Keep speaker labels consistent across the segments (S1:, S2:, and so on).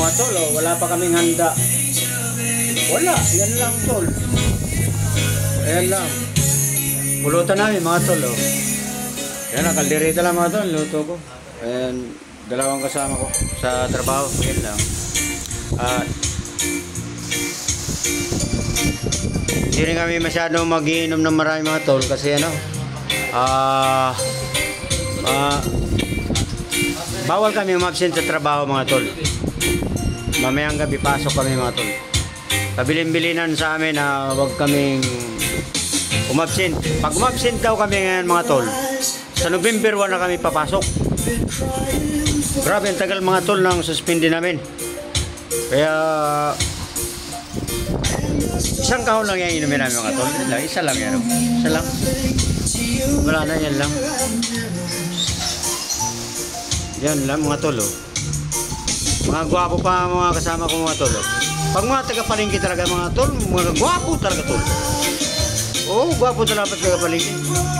S1: mga tol, oh. wala pa kaming handa. Wala, yan lang tol. Ayan lang. Pulutan namin mga tol, oh. Yan ang kaldereta lang mga tol, luto ko. Ayan, dalawang kasama ko sa trabaho. Yan lang. At hindi rin kami masyadong magiinom ng marami mga tol kasi ano, ah, ah, bawal kami umabsent sa trabaho mga tol. Mamayang gabi pasok kami mga tol. Pabilin-bilinan sa amin na wag kaming umabsent. Pag umabsent daw kami ngayon mga tol, sa November 1 na kami papasok. Grabe, ang tagal mga tol ng suspindi namin. Kaya isang kahon lang yung inumin namin mga tol. Lang, isa lang yan. Isa lang. Wala na yan lang. Yan lang mga tol. Oh. Mga gwapo pa mga kasama ko mga tol. Pag mga taga-palingki talaga mga tol, mga gwapo talaga tol. Oo, oh, gwapo talaga taga-palingki.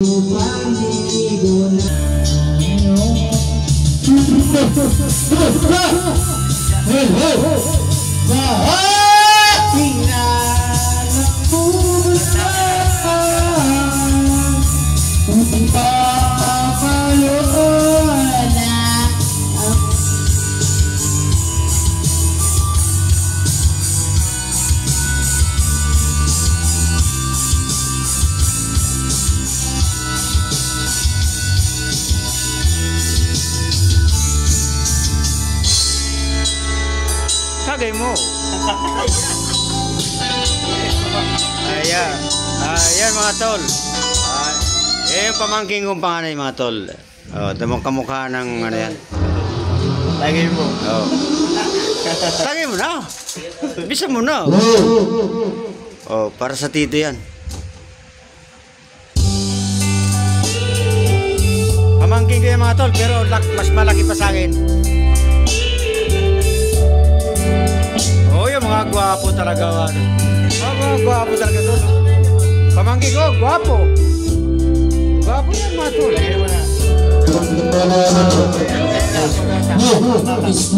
S1: Tagay Ayan. Ayan mga tol. Eh, yung pamangking kong panganay mga tol. Oh, damang kamukha ng ano yan.
S2: Lagay mo.
S1: Oh. Tagay mo na. Bisa mo na. Oh, para sa tito yan. Pamangking ko yan mga tol, pero mas malaki pa sa akin. Mga gwapo talaga. Ano. Mga, mga gwapo talaga tol. Pamangking ko, gwapo. Gwapo yan mga tol.
S2: Lagay mo na.
S3: It's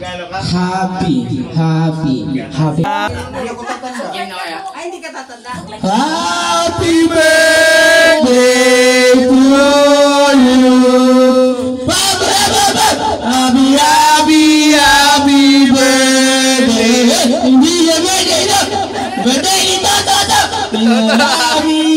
S3: Happy, happy, happy. Happy birthday to you. Happy, happy, happy birthday. Hindi yan birthday na. Birthday ni. Happy, happy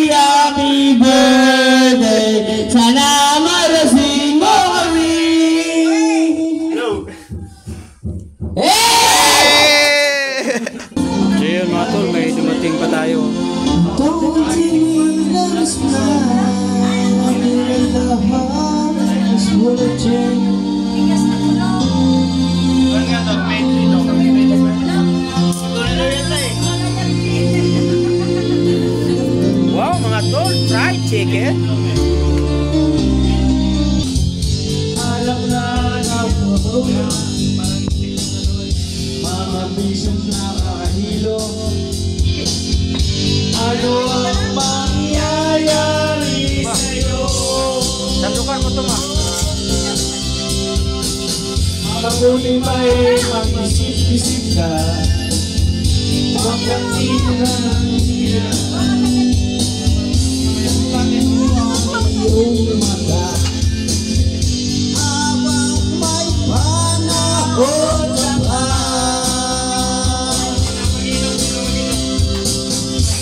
S3: Mabuti pa eh, mag-isip-isip ka Huwag kang tinangira Iyong mata Habang may panahon ka pa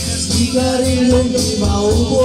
S3: Sigarilong di maubos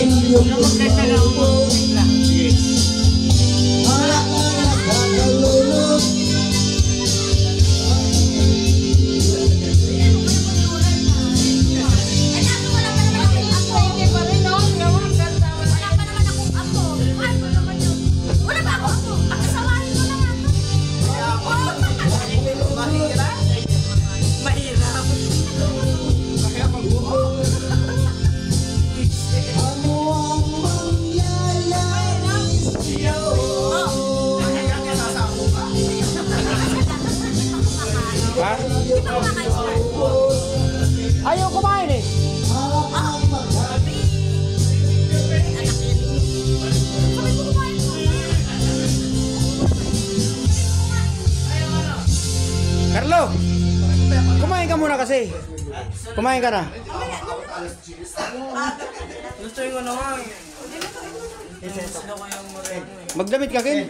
S3: Yo creo que
S1: será un kumain ka kasi. Kumain ka na. Magdamit ka, Ken.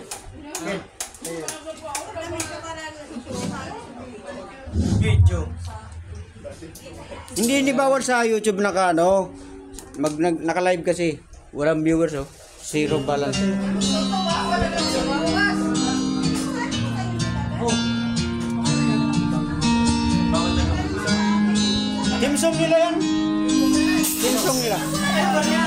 S1: Hindi, hindi bawal sa YouTube naka, ano, mag, nag, naka-live kasi. Walang viewers, oh. Zero balance.
S3: Gracias,